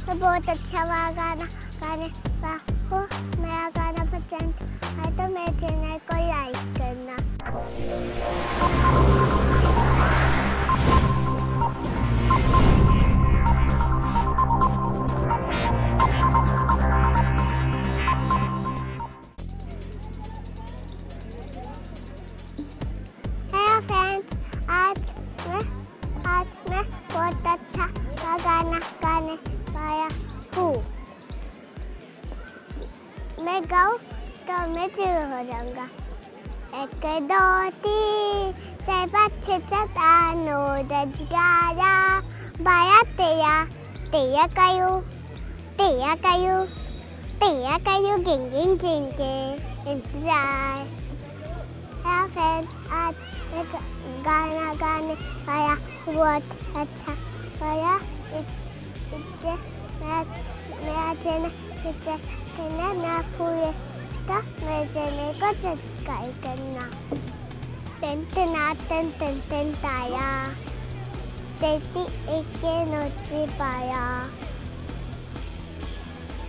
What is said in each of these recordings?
तो बहुत अच्छा हुआ गाना, गाने का हो मेरा गाना पसंद है तो मेरे चैनल को लाइक करना। आज मैं बहुत अच्छा गाना, गाने वाला हूँ। मैं गाऊँ तो मैं शुरू हो जाऊँगा। एक, दो, तीन, चार, पाँच, छः, सात, आठ, नौ, दस, ग्यारह, बारह, तेरह तेरह कायू तेरह कायू तेरह कायू गिंग गिंग गिंग के इंतज़ार। हेलो फ्रेंड्स आज मैं गाना गाने वाला बहुत अच्छा 姐姐，妹妹姐姐呢？姐姐，给奶奶奶姑爷，他妹妹哥哥在干跟呐？等等啊，等等等等呀！在第一间楼梯吧呀？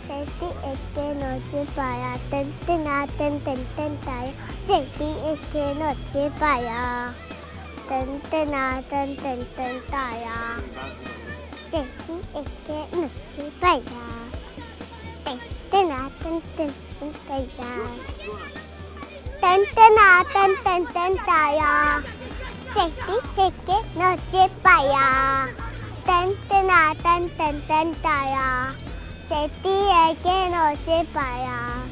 在第一间楼梯吧呀？等等啊，等等等等的呀！在第几间楼梯吧呀？等等啊，等等等等呀呀！在。 애기는 집에야 땡땡아 땡땡 땡땡야 땡땡아 땡땡 땡땡야 제디 제게 너 집에야 땡땡아 땡땡 땡땡야 제디에게 너 집에야